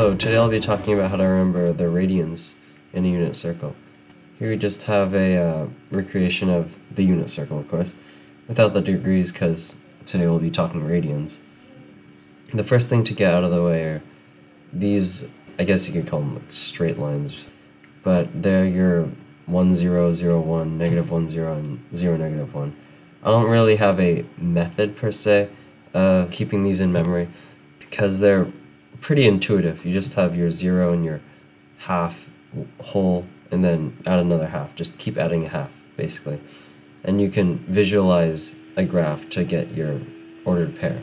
Hello, today I'll be talking about how to remember the radians in a unit circle. Here we just have a uh, recreation of the unit circle, of course, without the degrees because today we'll be talking radians. The first thing to get out of the way are these, I guess you could call them like straight lines, but they're your 1, 0, 0, 1, negative 1, 0, and 0, negative 1. I don't really have a method per se of keeping these in memory because they're pretty intuitive. You just have your zero and your half whole, and then add another half. Just keep adding a half, basically. And you can visualize a graph to get your ordered pair.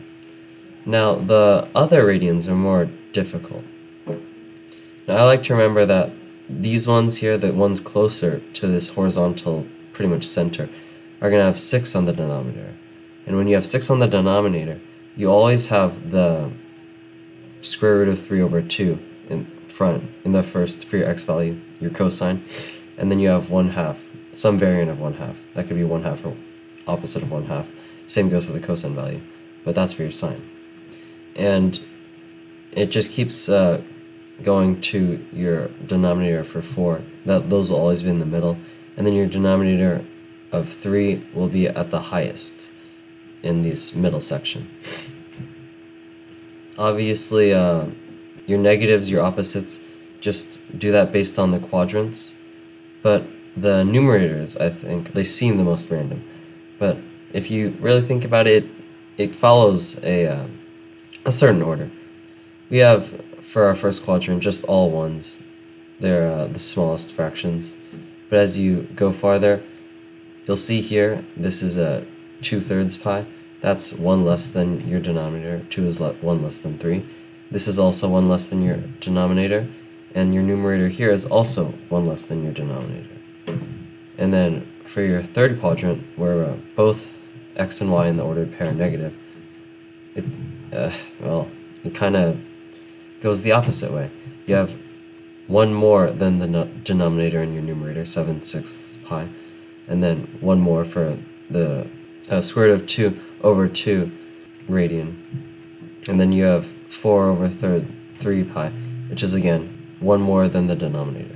Now, the other radians are more difficult. Now, I like to remember that these ones here, the ones closer to this horizontal, pretty much center, are going to have 6 on the denominator. And when you have 6 on the denominator, you always have the square root of 3 over 2 in front, in the first, for your x value, your cosine, and then you have 1 half, some variant of 1 half. That could be 1 half or opposite of 1 half. Same goes for the cosine value, but that's for your sine. And it just keeps uh, going to your denominator for 4. That Those will always be in the middle. And then your denominator of 3 will be at the highest in this middle section. Obviously, uh, your negatives, your opposites, just do that based on the quadrants. But the numerators, I think, they seem the most random. But if you really think about it, it follows a, uh, a certain order. We have, for our first quadrant, just all ones. They're uh, the smallest fractions. But as you go farther, you'll see here, this is a 2 thirds pi. That's 1 less than your denominator. 2 is le 1 less than 3. This is also 1 less than your denominator. And your numerator here is also 1 less than your denominator. And then for your third quadrant, where uh, both x and y in the ordered pair are negative, it, uh, well, it kind of goes the opposite way. You have one more than the denominator in your numerator, 7 sixths pi, and then one more for the uh, square root of 2 over 2 radian. And then you have 4 over third 3 pi, which is again one more than the denominator.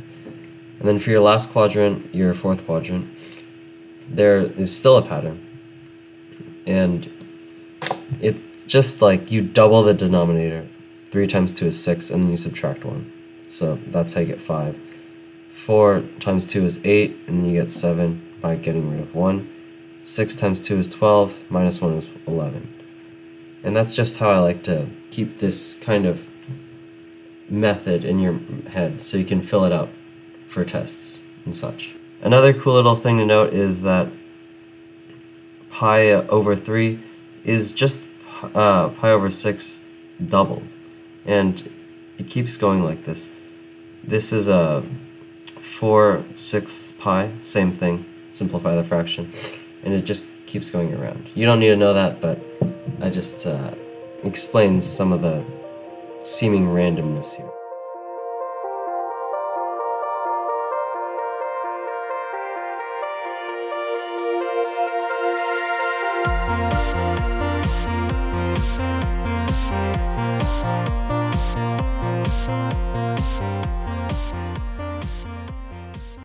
And then for your last quadrant, your fourth quadrant, there is still a pattern. And it's just like you double the denominator. 3 times 2 is 6, and then you subtract 1. So that's how you get 5. 4 times 2 is 8, and then you get 7 by getting rid of 1. 6 times 2 is 12, minus 1 is 11. And that's just how I like to keep this kind of method in your head so you can fill it out for tests and such. Another cool little thing to note is that pi over 3 is just uh, pi over 6 doubled. And it keeps going like this. This is a 4 sixths pi, same thing, simplify the fraction and it just keeps going around. You don't need to know that, but I just uh, explains some of the seeming randomness here.